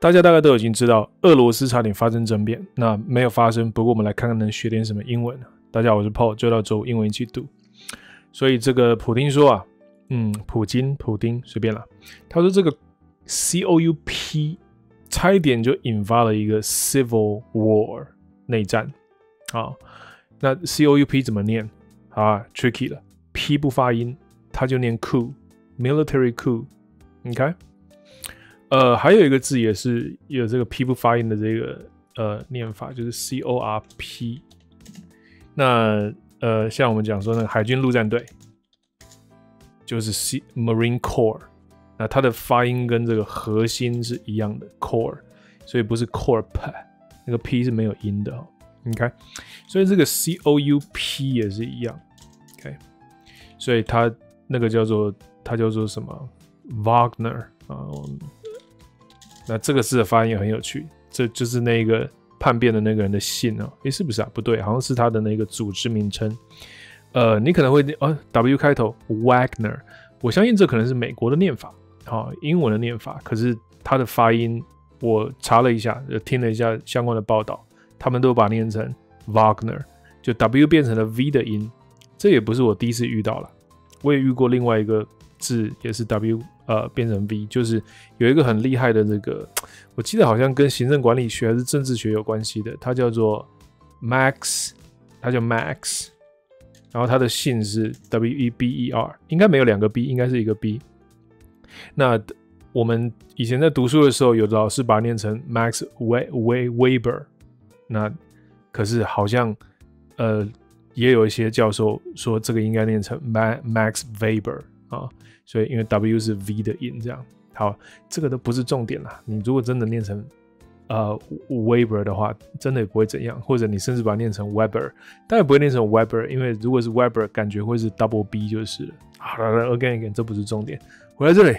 大家大概都已经知道，俄罗斯差点发生政变，那没有发生。不过我们来看看能学点什么英文。大家好，我是 Paul，就到周五英文一起读。所以这个普丁说啊，嗯，普京、普丁随便了。他说这个 C O U P 差一点就引发了一个 civil war 内战。好，那 C O U P 怎么念？啊，tricky 了，P 不发音，他就念 coup，military coup。OK，呃，还有一个字也是有这个 P 不发音的这个呃念法，就是 C O R P。那呃，像我们讲说那个海军陆战队，就是 C Marine Corps，那它的发音跟这个核心是一样的 core，所以不是 corp，那个 P 是没有音的。你看所以这个 C O U P 也是一样。OK，所以它那个叫做它叫做什么 Wagner 啊？那这个字的发音也很有趣，这就是那个。叛变的那个人的姓啊？诶，是不是啊？不对，好像是他的那个组织名称。呃，你可能会啊，W 开头，Wagner。我相信这可能是美国的念法，好，英文的念法。可是它的发音，我查了一下，听了一下相关的报道，他们都把念成 Wagner，就 W 变成了 V 的音。这也不是我第一次遇到了，我也遇过另外一个字，也是 W。呃，变成 V 就是有一个很厉害的这个，我记得好像跟行政管理学还是政治学有关系的，他叫做 Max，他叫 Max，然后他的姓是 W E B E R，应该没有两个 B，应该是一个 B。那我们以前在读书的时候，有的老师把它念成 Max We We Weber，那可是好像呃也有一些教授说这个应该念成 Max Weber 啊。所以，因为 W 是 V 的音，这样好，这个都不是重点啦。你如果真的念成呃 Weber 的话，真的也不会怎样。或者你甚至把它念成 Weber，但也不会念成 Weber，因为如果是 Weber，感觉会是 Double B 就是了。好了，again again，这不是重点。回来这里，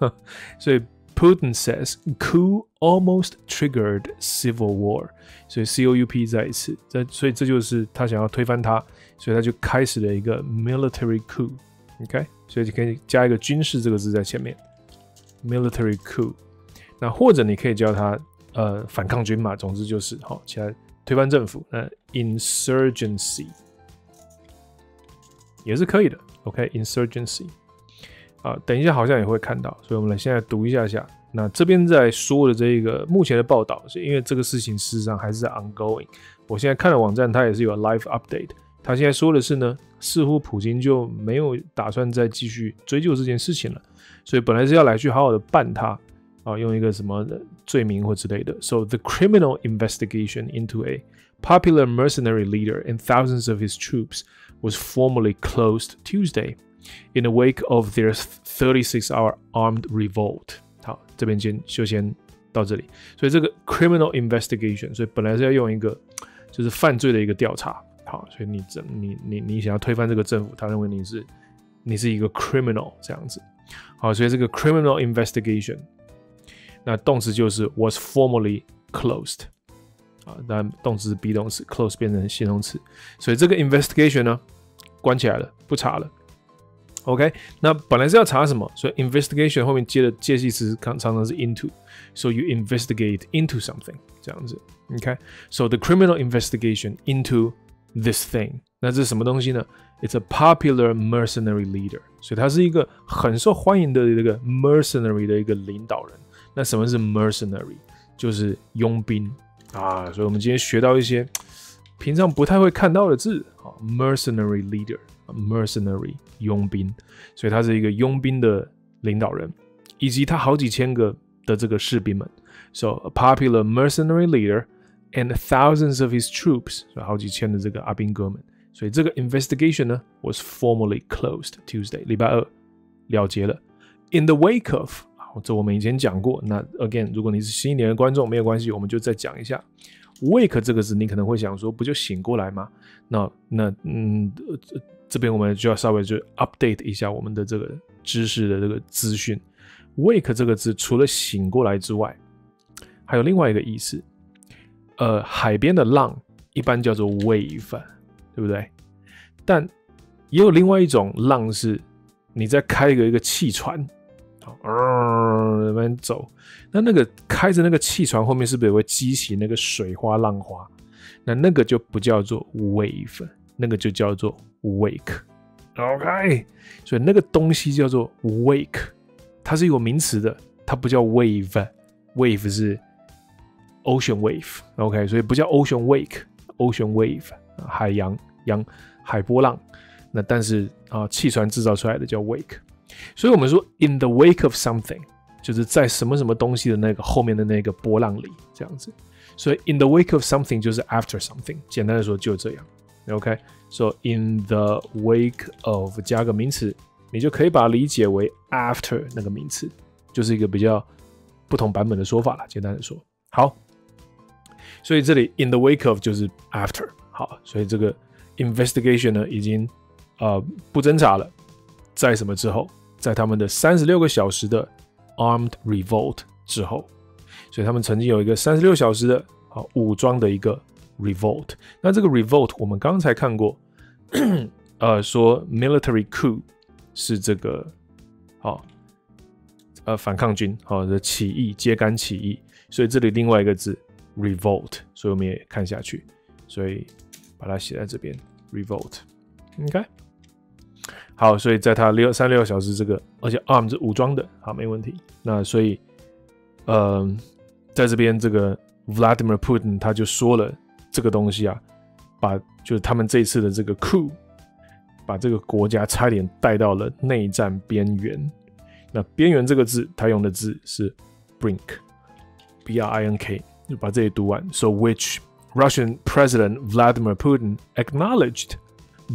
所以 Putin says coup almost triggered civil war。所以 C O U P 再一次，这所以这就是他想要推翻他，所以他就开始了一个 military coup。OK，所以就可以加一个军事这个字在前面，military coup。那或者你可以叫它呃反抗军嘛，总之就是好起来推翻政府。那 insurgency 也是可以的。OK，insurgency 啊，等一下好像也会看到，所以我们来现在读一下下。那这边在说的这个目前的报道，是因为这个事情事实上还是 ongoing。我现在看了网站，它也是有 live update。他现在说的是呢，似乎普京就没有打算再继续追究这件事情了，所以本来是要来去好好的办他啊，用一个什么罪名或之类的。So the criminal investigation into a popular mercenary leader and thousands of his troops was formally closed Tuesday in the wake of their 36-hour armed revolt。好，这边先就先到这里。所以这个 criminal investigation，所以本来是要用一个就是犯罪的一个调查。 好，所以你怎你你你想要推翻这个政府，他认为你是你是一个 criminal 这样子。好，所以这个 criminal investigation，那动词就是 was formally closed 啊，但动词是 be 动词，close 变成形容词，所以这个 investigation 呢关起来了，不查了。OK，那本来是要查什么？所以 investigation 后面接的介系词常常常是 into，so you investigate into something 这样子。OK，so the criminal investigation into This thing，那这是什么东西呢？It's a popular mercenary leader，所以他是一个很受欢迎的这个 mercenary 的一个领导人。那什么是 mercenary？就是佣兵啊。所以我们今天学到一些平常不太会看到的字啊，mercenary leader，mercenary 佣兵。所以他是一个佣兵的领导人，以及他好几千个的这个士兵们。So a popular mercenary leader。And thousands of his troops，好几千的这个阿兵哥们。所以这个 investigation 呢 was formally closed Tuesday，礼拜二了结了。In the wake of，这我们以前讲过。那 again，如果你是新一年的观众，没有关系，我们就再讲一下。Wake 这个字，你可能会想说，不就醒过来吗？那那嗯，这边我们就要稍微就 update 一下我们的这个知识的这个资讯。Wake 这个字，除了醒过来之外，还有另外一个意思。呃，海边的浪一般叫做 wave，对不对？但也有另外一种浪是，你在开一个一个汽船，呃，那边走。那那个开着那个汽船后面是不是也会激起那个水花浪花？那那个就不叫做 wave，那个就叫做 wake。OK，所以那个东西叫做 wake，它是有名词的，它不叫 wave，wave 是 ocean wave。OK，所以不叫 ocean wake，ocean wave 海洋洋海波浪。那但是啊，汽船制造出来的叫 wake。所以我们说 in the wake of something，就是在什么什么东西的那个后面的那个波浪里这样子。所以 in the wake of something 就是 after something，简单的说就这样。OK，so in the wake of 加个名词，你就可以把它理解为 after 那个名词，就是一个比较不同版本的说法了。简单的说，好，所以这里 in the wake of 就是 after。好，所以这个 investigation 呢已经呃不侦查了，在什么之后？在他们的三十六个小时的 armed revolt 之后，所以他们曾经有一个三十六小时的啊武装的一个。revolt，那这个 revolt 我们刚才看过，呃，说 military coup 是这个好，呃，反抗军好的起义，揭竿起义，所以这里另外一个字 revolt，所以我们也看下去，所以把它写在这边 revolt，OK，好，所以在他六三六小时这个，而且 arm 是武装的，好，没问题，那所以，嗯，在这边这个 Vladimir Putin 他就说了。这个东西啊，把就是他们这次的这个 coup，把这个国家差点带到了内战边缘。那边缘这个字，他用的字是 brink，b r i n k，把这里读完。So which Russian President Vladimir Putin acknowledged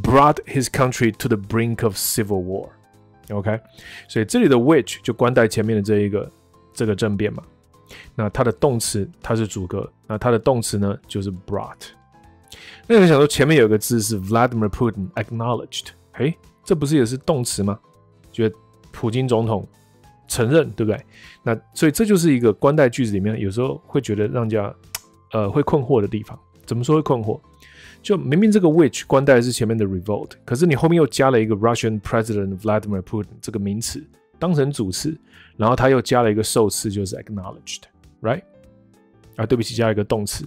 brought his country to the brink of civil war。OK，所以这里的 which 就关在前面的这一个这个政变嘛。那它的动词它是主格，那它的动词呢就是 brought。那有人想说前面有个字是 Vladimir Putin acknowledged，嘿，这不是也是动词吗？觉得普京总统 承认，对不对？那所以这就是一个关在句子里面，有时候会觉得让人家呃会困惑的地方。怎么说会困惑？就明明这个 which 关在是前面的 revolt，可是你后面又加了一个 Russian President Vladimir Putin 这个名词当成主词。然后他又加了一个受词，就是 acknowledged，right？啊，对不起，加了一个动词，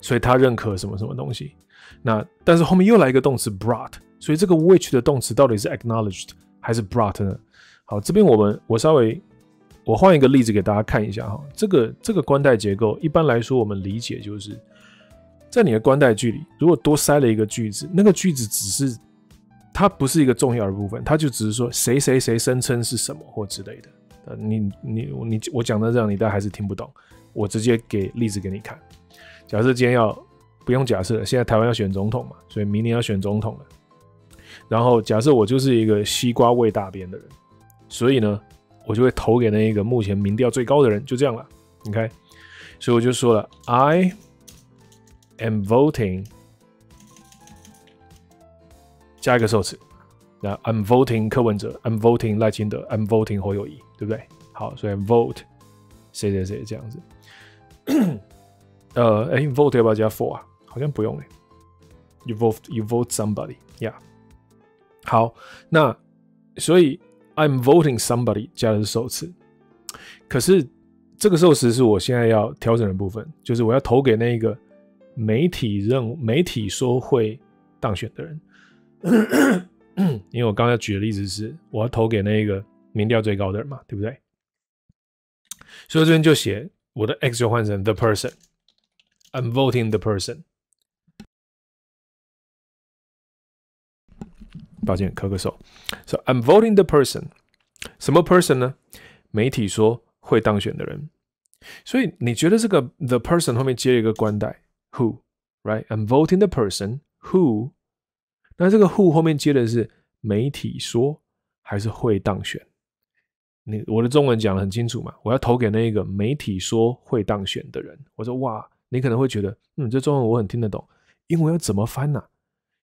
所以他认可什么什么东西。那但是后面又来一个动词 brought，所以这个 which 的动词到底是 acknowledged 还是 brought 呢？好，这边我们我稍微我换一个例子给大家看一下哈。这个这个关代结构，一般来说我们理解就是在你的关代句里，如果多塞了一个句子，那个句子只是它不是一个重要的部分，它就只是说谁谁谁声称是什么或之类的。你你你我讲的这样，你大概还是听不懂。我直接给例子给你看。假设今天要不用假设，现在台湾要选总统嘛，所以明年要选总统了。然后假设我就是一个西瓜味大边的人，所以呢，我就会投给那一个目前民调最高的人，就这样了。你看，所以我就说了，I am voting，加一个受词。那 I'm voting 柯文哲，I'm voting 赖清德，I'm voting 侯友谊，对不对？好，所以 vote 谁谁谁这样子。呃，哎，vote 要不要加 for 啊？好像不用哎。You vote, you vote somebody, yeah。好，那所以 I'm voting somebody 加的是受词，可是这个受词是我现在要调整的部分，就是我要投给那个媒体认媒体说会当选的人。因为我刚才举的例子是，我要投给那个民调最高的人嘛，对不对？所以这边就写我的 x 就换成 the person，I'm voting the person。抱歉，咳个手。So I'm voting the person，什么 person 呢？媒体说会当选的人。所以你觉得这个 the person 后面接一个冠带 who，right？I'm voting the person who。那这个 who 后面接的是媒体说还是会当选？你我的中文讲的很清楚嘛？我要投给那个媒体说会当选的人。我说哇，你可能会觉得，嗯，这中文我很听得懂，英文要怎么翻呢？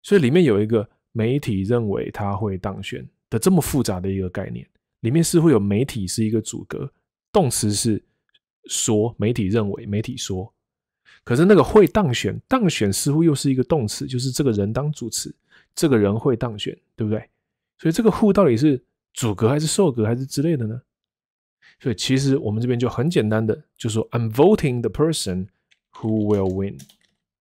所以里面有一个媒体认为他会当选的这么复杂的一个概念，里面似乎有媒体是一个主格，动词是说，媒体认为，媒体说，可是那个会当选，当选似乎又是一个动词，就是这个人当主词。这个人会当选，对不对？所以这个 who 到底是主格还是受格还是之类的呢？所以其实我们这边就很简单的就说 I'm voting the person who will win。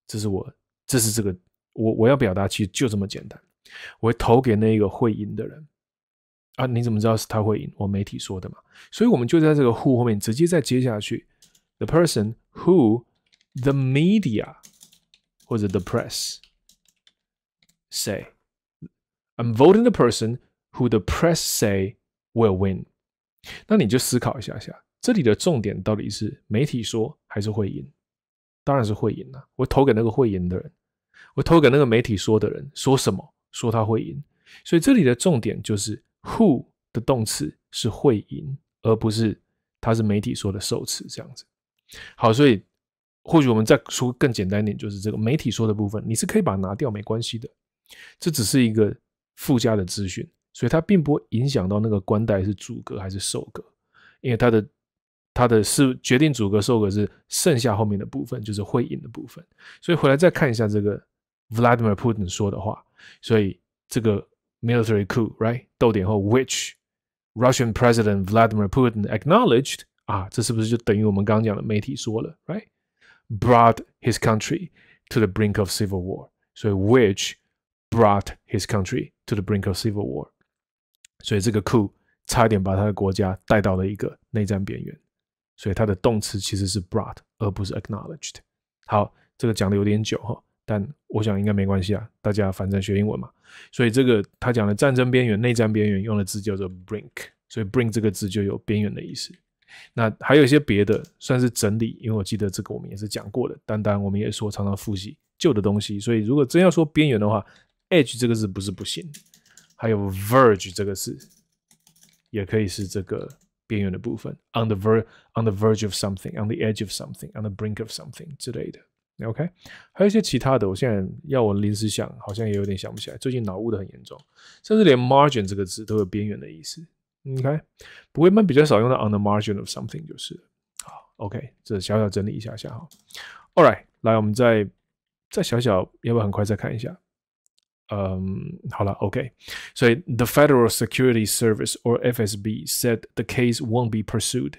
这是我，这是这个我我要表达，其实就这么简单。我会投给那个会赢的人啊！你怎么知道是他会赢？我媒体说的嘛。所以我们就在这个 who 后面直接再接下去，the person who the media 或者 the press say I'm voting the person who the press say will win。那你就思考一下下，这里的重点到底是媒体说还是会赢？当然是会赢了。我投给那个会赢的人，我投给那个媒体说的人，说什么？说他会赢。所以这里的重点就是 who 的动词是会赢，而不是它是媒体说的受词这样子。好，所以或许我们再说更简单一点，就是这个媒体说的部分，你是可以把它拿掉，没关系的。这只是一个附加的资讯，所以它并不会影响到那个官代是主格还是受格，因为它的。它的是决定主格受格是剩下后面的部分，就是会赢的部分。所以回来再看一下这个 Vladimir Putin 说的话。所以这个 military coup，right？逗点后 which Russian President Vladimir Putin acknowledged 啊，这是不是就等于我们刚刚讲的媒体说了，right？Brought his country to the brink of civil war。所以 which brought his country to the brink of civil war。所以这个 coup 差点把他的国家带到了一个内战边缘。所以它的动词其实是 brought，而不是 acknowledged。好，这个讲的有点久哈， 但我想应该没关系啊，大家反正学英文嘛。所以这个他讲的战争边缘、内战边缘用的字叫做 brink，所以 bring 这个字就有边缘的意思。那还有一些别的，算是整理，因为我记得这个我们也是讲过的。单单我们也说常常复习旧的东西，所以如果真要说边缘的话，edge 这个字不是不行，还有 verge 这个字也可以是这个。边缘的部分，on the ver on the verge of something，on the edge of something，on the brink of something 之类的。OK，还有一些其他的，我现在要我临时想，好像也有点想不起来。最近脑雾的很严重，甚至连 margin 这个字都有边缘的意思。OK，不过一般比较少用到 on the margin of something 就是。好，OK，这小小整理一下下哈。All right，来，我们再再小小，要不要很快再看一下？嗯，好了，OK。所以，the Federal Security Service or FSB said the case won't be pursued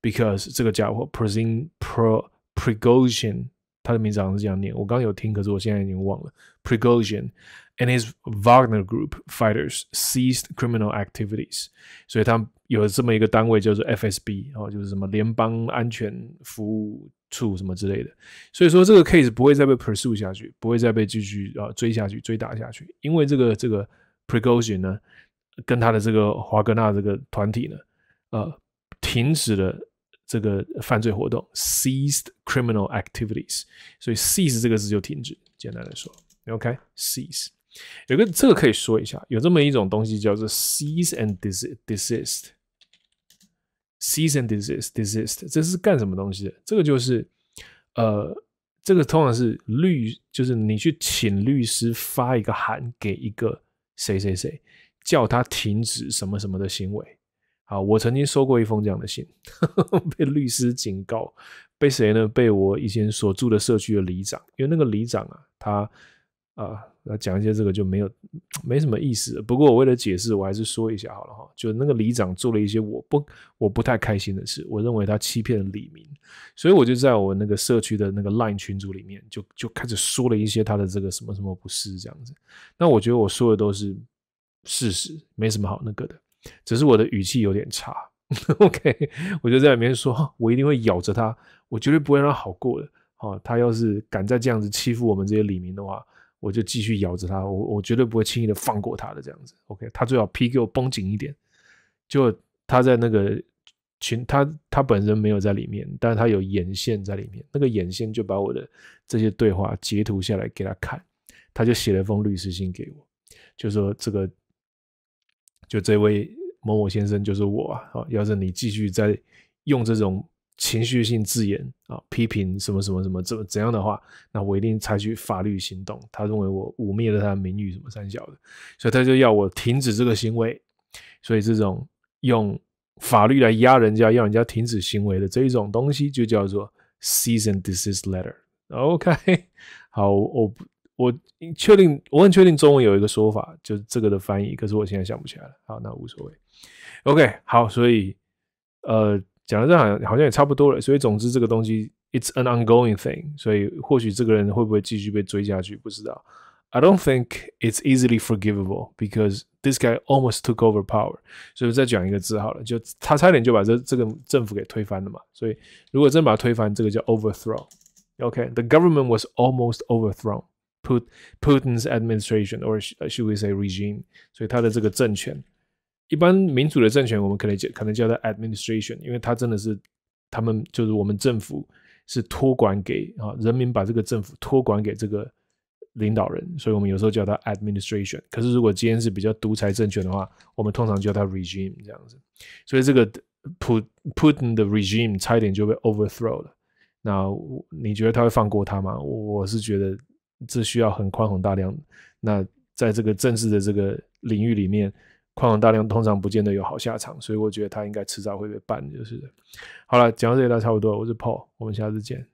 because 这个家伙 PRISON PRO Prigozhin 他的名字好像是这样念，我刚刚有听，可是我现在已经忘了。Prigozhin and his Wagner Group fighters seized criminal activities，所以他们有这么一个单位叫做 FSB，哦，就是什么联邦安全服务处什么之类的。所以说这个 case 不会再被 pursue 下去，不会再被继续啊追下去、追打下去，因为这个这个 Prigozhin 呢，跟他的这个华格纳这个团体呢，呃，停止了。这个犯罪活动 ceased criminal activities，所以 cease 这个字就停止。简单的说，OK，cease 有个这个可以说一下，有这么一种东西叫做 cease and desist。cease and desist，desist 这是干什么东西的？这个就是呃，这个通常是律，就是你去请律师发一个函给一个谁谁谁，叫他停止什么什么的行为。好，我曾经收过一封这样的信，被律师警告，被谁呢？被我以前所住的社区的里长，因为那个里长啊，他啊，讲一些这个就没有没什么意思。不过我为了解释，我还是说一下好了哈。就那个里长做了一些我不我不太开心的事，我认为他欺骗了李民，所以我就在我那个社区的那个 Line 群组里面，就就开始说了一些他的这个什么什么不是这样子。那我觉得我说的都是事实，没什么好那个的。只是我的语气有点差，OK，我就在里面说，我一定会咬着他，我绝对不会让他好过的。好，他要是敢再这样子欺负我们这些李民的话，我就继续咬着他，我我绝对不会轻易的放过他的。这样子，OK，他最好皮给我绷紧一点。就他在那个群，他他本人没有在里面，但是他有眼线在里面，那个眼线就把我的这些对话截图下来给他看，他就写了封律师信给我，就说这个。就这位某某先生就是我啊！要是你继续在用这种情绪性字眼啊，批评什么什么什么怎么怎样的话，那我一定采取法律行动。他认为我污蔑了他的名誉什么三小的，所以他就要我停止这个行为。所以这种用法律来压人家，要人家停止行为的这一种东西，就叫做 cease and desist letter。OK，好，我不。我确定，我很确定中文有一个说法，就是这个的翻译，可是我现在想不起来了。好，那无所谓。OK，好，所以呃，讲到这好像好像也差不多了。所以总之这个东西，it's an ongoing thing。所以或许这个人会不会继续被追下去，不知道。I don't think it's easily forgivable because this guy almost took over power。所以再讲一个字好了，就他差点就把这这个政府给推翻了嘛。所以如果真把它推翻，这个叫 overthrow。OK，the government was almost overthrown。Put Putin's administration, or should we say regime？所以他的这个政权。一般民主的政权，我们可能叫可能叫它 administration，因为它真的是他们就是我们政府是托管给啊人民，把这个政府托管给这个领导人，所以我们有时候叫它 administration。可是如果今天是比较独裁政权的话，我们通常叫它 regime 这样子。所以这个 Put Putin 的 regime 差一点就被 overthrow 了。那你觉得他会放过他吗？我是觉得这需要很宽宏大量。那在这个政治的这个领域里面。宽宏大量通常不见得有好下场，所以我觉得他应该迟早会被办。就是好了，讲到这里，差不多。我是 Paul，我们下次见。